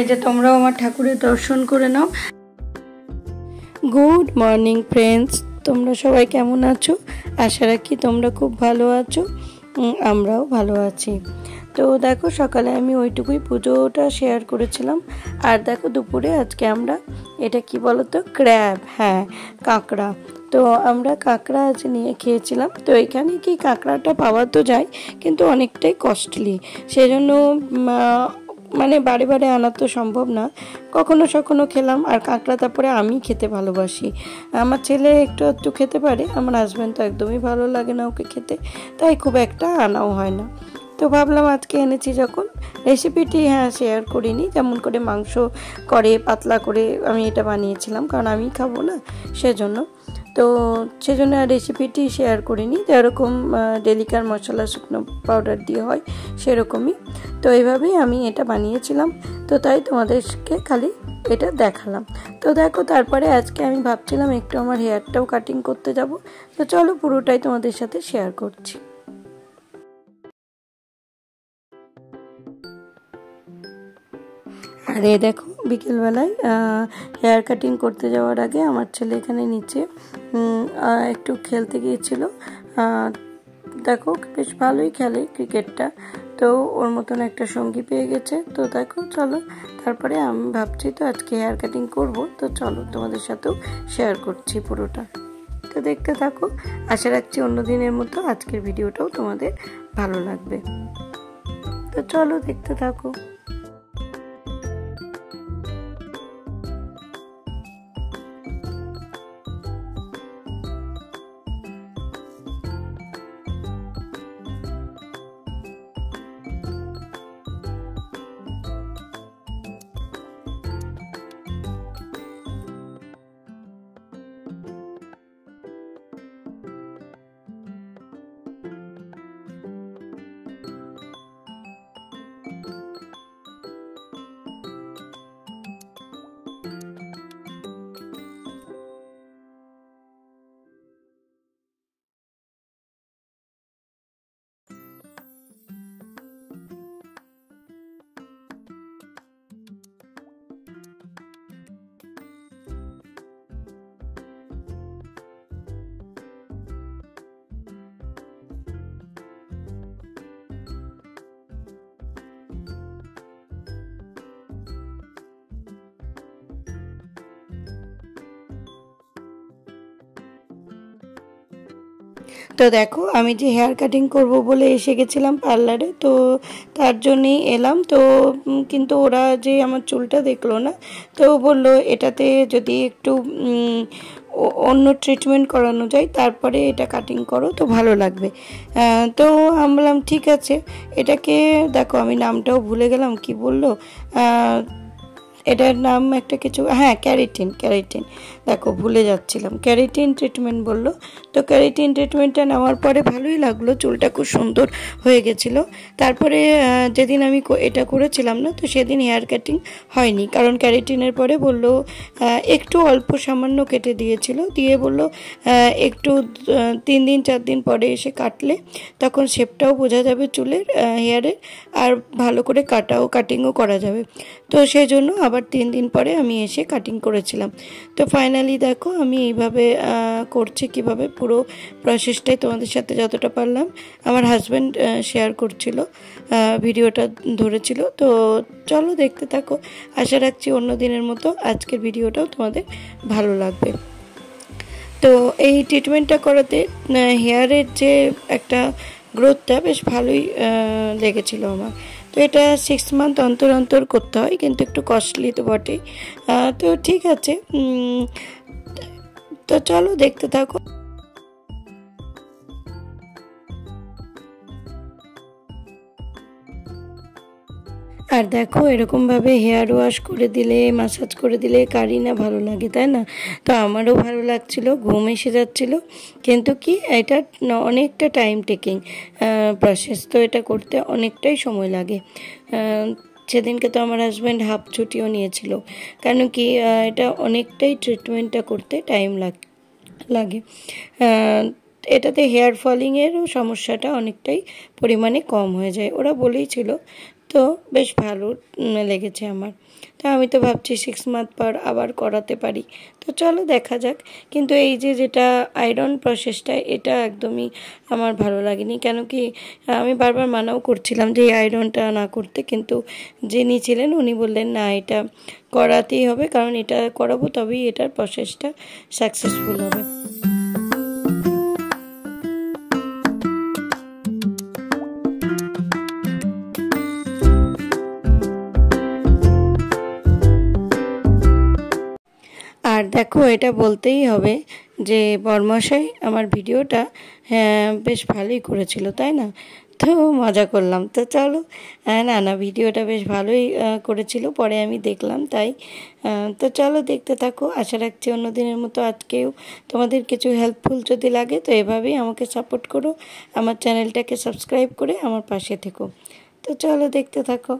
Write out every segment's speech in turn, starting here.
এই যে তোমরাও আমার ঠাকুরের দর্শন করে নাও। গুড মর্নিং ফ্রেন্ডস তোমরা সবাই কেমন আছো? আশা রাখি তোমরা খুব ভালো আছো। আমরাও ভালো আছি। তো দেখো, সকালে আমি ওইটুকুই পুজোটা শেয়ার করেছিলাম। আর দেখো, দুপুরে আজকে আমরা, এটা কি বলতো? ক্র্যাব হ্যাঁ কাঁকড়া। তো আমরা কাঁকড়া আজ নিয়ে খেয়েছিলাম। তো এখানে কি কাঁকড়াটা পাওয়া তো যায়, কিন্তু অনেকটাই কস্টলি সেজন্য মানে বারে বারে আনা তো সম্ভব না। কখনো সখনো খেলাম আর কাঁকড়া তারপরে আমি খেতে ভালোবাসি। আমার ছেলে একটু একটু খেতে পারে, আমার হাজব্যান্ড তো একদমই ভালো লাগে না ওকে খেতে, তাই খুব একটা আনাও হয় না। তো ভাবলাম আজকে এনেছি যখন রেসিপিটি হ্যাঁ শেয়ার করিনি। যেমন করে মাংস করে, পাতলা করে আমি এটা বানিয়েছিলাম, কারণ আমি খাব না সেজন্য। তো সেজন্য রেসিপিটি শেয়ার করিনি। যেরকম ডেলিকার মশলা, শুকনো পাউডার দিয়ে হয়, সেরকমই। তো এইভাবেই আমি এটা বানিয়েছিলাম। তো তাই তোমাদেরকে খালি এটা দেখালাম। তো দেখো, তারপরে আজকে আমি ভাবছিলাম একটু আমার হেয়ারটাও কাটিং করতে যাব। তো চলো পুরোটাই তোমাদের সাথে শেয়ার করছি। আর এ দেখো, বিকেলবেলায় হেয়ার কাটিং করতে যাওয়ার আগে আমার ছেলে এখানে নিচে একটু খেলতে গিয়েছিল। দেখো, বেশ ভালোই খেলে ক্রিকেটটা। তো ওর মতন একটা সঙ্গী পেয়ে গেছে। তো দেখো, চলো। তারপরে আমি ভাবছি তো আজকে হেয়ার কাটিং করব। তো চলো, তোমাদের সাথেও শেয়ার করছি পুরোটা। তো দেখতে থাকো। আশা রাখছি অন্য দিনের মতো আজকের ভিডিওটাও তোমাদের ভালো লাগবে। তো চলো, দেখতে থাকো। তো দেখো, আমি যে হেয়ার কাটিং করব বলে এসে গেছিলাম পার্লারে তো তার জন্যই এলাম। তো কিন্তু ওরা যে আমার চুলটা দেখল না, তো বলল এটাতে যদি একটু অন্য ট্রিটমেন্ট করানো যায়, তারপরে এটা কাটিং করো, তো ভালো লাগবে। তো আমি বললাম, ঠিক আছে। এটাকে, দেখো, আমি নামটাও ভুলে গেলাম, কি বলল? এটার নাম একটা কিছু হ্যাঁ ক্যারিটিন ক্যারিটিন। দেখো, ভুলে যাচ্ছিলাম। ক্যারিটিন ট্রিটমেন্ট বলল। তো ক্যারিটিন ট্রিটমেন্টটা নেওয়ার পরে ভালোই লাগল, চুলটা খুব সুন্দর হয়ে গেছিল। তারপরে যেদিন আমি এটা করেছিলাম না, তো সেদিন হেয়ার কাটিং হয়নি। কারণ ক্যারিটিনের পরে বলল একটু অল্প সামান্য কেটে দিয়েছিল। দিয়ে বলল একটু তিন দিন, চার দিন পরে এসে কাটলে, তখন শেপটাও বোঝা যাবে চুলের হেয়ারের আর ভালো করে কাটাও কাটিংও করা যাবে। তো সেই জন্য আবার তিন দিন পরে আমি এসে কাটিং করেছিলাম। তো ফাইনালি দেখো, আমি এইভাবে করছি কীভাবে পুরো প্রসেসটাই তোমাদের সাথে যতটা পারলাম। আমার হাজব্যান্ড শেয়ার করছিল ভিডিওটা ধরেছিল। তো চলো দেখতে থাকো। আশা রাখছি অন্য দিনের মতো আজকের ভিডিওটাও তোমাদের ভালো লাগবে। তো এই ট্রিটমেন্টটা করাতে হেয়ারের যে একটা গ্রোথটা বেশ ভালোই লেগেছিল আমার। তো এটা সিক্স মান্থ অন্তর অন্তর করতে হয়, কিন্তু একটু কস্টলি তো বটে তো ঠিক আছে তো চলো দেখতে থাকো। আর দেখো, এরকমভাবে হেয়ার ওয়াশ করে দিলে মাসাজ করে দিলে কারি না ভালো লাগে, তাই না? তো আমারও ভালো লাগছিল, ঘুম এসে যাচ্ছিল। কিন্তু কি, এটা অনেকটা টাইম টেকিং প্রসেস তো এটা করতে অনেকটাই সময় লাগে। সেদিনকে তো আমার হাজব্যান্ড হাফ ছুটিও নিয়েছিল। কেন কি এটা অনেকটাই ট্রিটমেন্টটা করতে টাইম লাগে এটাতে হেয়ার ফলিংয়েরও সমস্যাটা অনেকটাই পরিমাণে কম হয়ে যায়। ওরা বলেই ছিল তো বেশ ভালো লেগেছে আমার। তো আমি তো ভাবছি সিক্স মান্থ পর আবার করাতে পারি। তো চলো দেখা যাক। কিন্তু এই যে যেটা আয়রন প্রসেসটা এটা একদমই আমার ভালো লাগেনি। কেন কি, আমি বারবার মানাও করছিলাম যে এই আয়রনটা না করতে। কিন্তু যিনি ছিলেন, উনি বললেন, না, এটা করাতেই হবে। কারণ এটা করাবো তবেই এটার প্রসেসটা সাকসেসফুল হবে। দেখো, এটা বলতেই হবে যে বর্মশাই, আমার ভিডিওটা হ্যাঁ বেশ ভালোই করেছিল, তাই না? তো মজা করলাম। তো চলো না না, ভিডিওটা বেশ ভালোই করেছিল, পরে আমি দেখলাম তাই। তো চলো, দেখতে থাকো। আশা রাখছি অন্য দিনের মতো আজকেও তোমাদের কিছু হেল্পফুল যদি লাগে, তো এভাবেই আমাকে সাপোর্ট করো। আমার চ্যানেলটাকে সাবস্ক্রাইব করে আমার পাশে থেকো। তো চলো, দেখতে থাকো।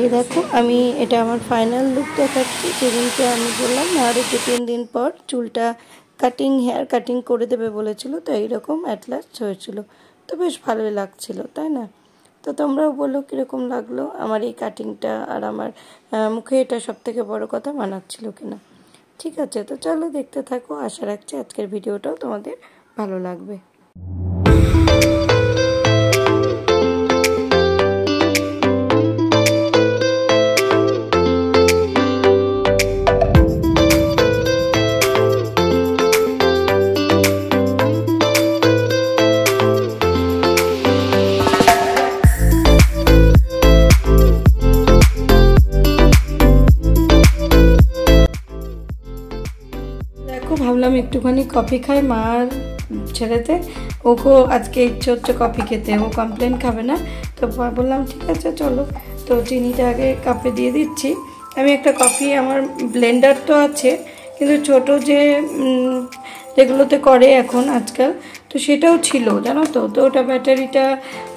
এই দেখো, আমি এটা আমার ফাইনাল লুক দেখাচ্ছি। যেদিনকে আমি বললাম আরও দু তিন দিন পর চুলটা কাটিং হেয়ার কাটিং করে দেবে বলেছিল, তো এইরকম অ্যাট লাস্ট হয়েছিল। তো বেশ ভালোই লাগছিল, তাই না? তো তোমরাও বলো কীরকম লাগল আমার এই কাটিংটা আর আমার মুখে এটা সব থেকে বড়ো কথা মানাচ্ছিল কিনা। ঠিক আছে, তো চলো দেখতে থাকো। আশা রাখছি আজকের ভিডিওটাও তোমাদের ভালো লাগবে। একটুখানি কফি খাই মার ছেড়েতে ওকেও আজকে ইচ্ছে হচ্ছে কফি খেতে, ও কমপ্লেন খাবে না। তো বললাম, ঠিক আছে, চলো। তো চিনিটা আগে কাপে দিয়ে দিচ্ছি। আমি একটা কফি আমার ব্লেন্ডার তো আছে, কিন্তু ছোট যে যেগুলোতে করে এখন আজকাল, তো সেটাও ছিল, জানো তো? তো ওটা ব্যাটারিটা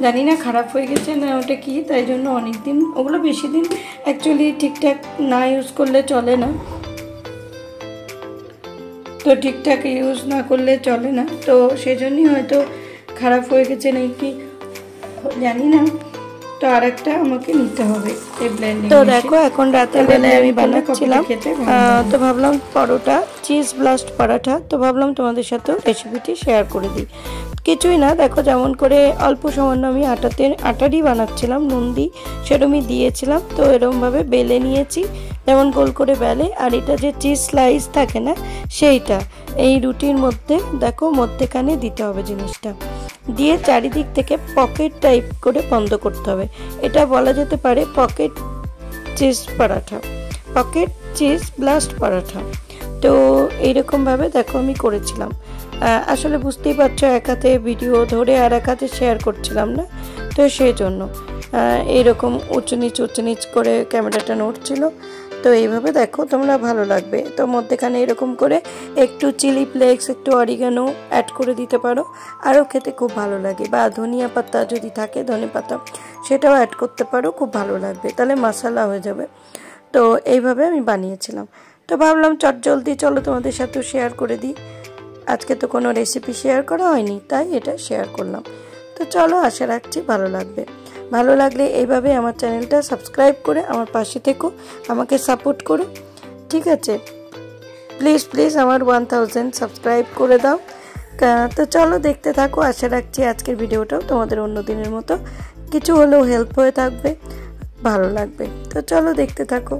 জানি না খারাপ হয়ে গেছে না ওটা কি, তাই জন্য অনেক দিন ওগুলো বেশি দিন অ্যাকচুয়ালি ঠিকঠাক না ইউজ করলে চলে না। তো ঠিকঠাক ইউজ না করলে চলে না। তো সেজন্যই হয়তো খারাপ হয়ে গেছে নাকি জানি না। তো আর একটা আমাকে নিতে হবে তো দেখো এখন রাতের বেলায় আমি বানাচ্ছিলাম। তো ভাবলাম পরোটা চিজ ব্লাস্ট পরোটা তো ভাবলাম তোমাদের সাথেও রেসিপিটি শেয়ার করে দিই। কিছুই না দেখো যেমন করে অল্প সামান্য আমি আটাতে আটারই বানাচ্ছিলাম নুন দিই সেরকমই দিয়েছিলাম। তো এরকমভাবে বেলে নিয়েছি। যেমন গোল করে বেলে, আর এটা যে চিজ স্লাইস থাকে না, সেইটা। এই রুটির মধ্যে, দেখো, মধ্যেখানে দিতে হবে জিনিসটা। দিয়ে চারিদিক থেকে পকেট টাইপ করে বন্ধ করতে হবে। এটা বলা যেতে পারে pocket cheese paratha. Pocket cheese blast paratha. তো এইরকমভাবে দেখো আমি করেছিলাম। আসলে বুঝতেই পারছ, এক হাতে ভিডিও ধরে আর এক হাতে শেয়ার করছিলাম না। তো সেই জন্য। এইরকম উঁচু নিচ উঁচু নিচ করে ক্যামেরাটা নড়ছিল। তো এইভাবে দেখো তোমরা ভালো লাগবে। তো মধ্যেখানে এরকম করে একটু চিলি ফ্লেক্স, একটু অরিগানো অ্যাড করে দিতে পারো। আরও খেতে খুব ভালো লাগে। বা ধনিয়া পাতা যদি থাকে, ধনে পাতা, সেটাও অ্যাড করতে পারো, খুব ভালো লাগবে। তাহলে মশালা হয়ে যাবে। তো এইভাবে আমি বানিয়েছিলাম। তো ভাবলাম চট জলদি চলো তোমাদের সাথেও শেয়ার করে দিই। আজকে তো কোনো রেসিপি শেয়ার করা হয়নি, তাই এটা শেয়ার করলাম। তো চলো আশা রাখছি ভালো লাগবে। ভালো লাগলে এইভাবে আমার চ্যানেলটা সাবস্ক্রাইব করে আমার পাশে থেকো, আমাকে সাপোর্ট করো। ঠিক আছে? প্লিজ প্লিজ আমার ওয়ান থাউজেন্ড সাবস্ক্রাইব করে দাও। তো চলো দেখতে থাকো, আশা রাখছি আজকের ভিডিওটাও তোমাদের অন্য দিনের মতো কিছু হলেও হেল্প হয়ে থাকবে, ভালো লাগবে। তো চলো দেখতে থাকো।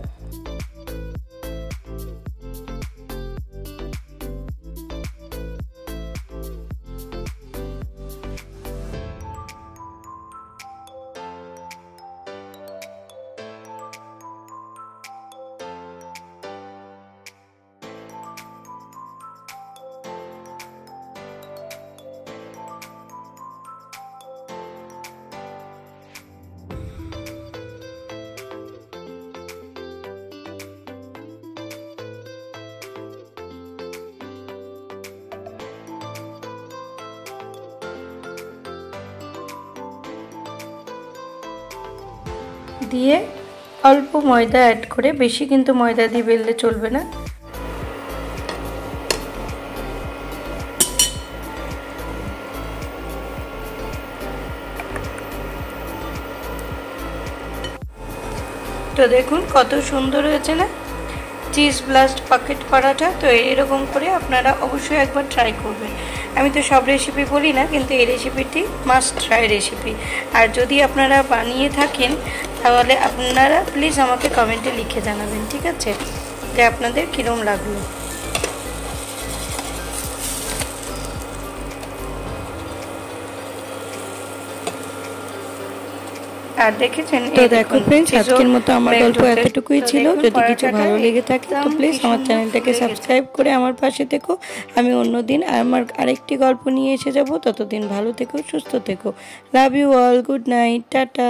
দিয়ে অল্প ময়দা অ্যাড করে, বেশি কিন্তু ময়দা দিয়ে বেললে চলবে না। তো দেখুন কত সুন্দর হয়েছে না? চিজ ব্লাস্ট পাকেট পরাটা তো এরকম করে আপনারা অবশ্যই একবার ট্রাই করবেন। আমি তো সব রেসিপি বলি না, কিন্তু এই রেসিপিটি মাস্ট ট্রাই রেসিপি আর যদি আপনারা বানিয়ে থাকেন, তাহলে আপনারা প্লিজ আমাকে কমেন্টে লিখে জানাবেন, ঠিক আছে? যে আপনাদের কীরম লাগল। তো দেখো ফ্রেন্ডস আজকের মতো আমার গল্প এতটুকুই ছিল। যদি কিছু ভালো লেগে থাকে তো প্লিজ আমার চ্যানেলটাকে সাবস্ক্রাইব করে আমার পাশে থেকো। আমি অন্যদিন আমার আরেকটি গল্প নিয়ে এসে যাব। ততদিন ভালো থেকো সুস্থ থেকো। Love you all good night tata.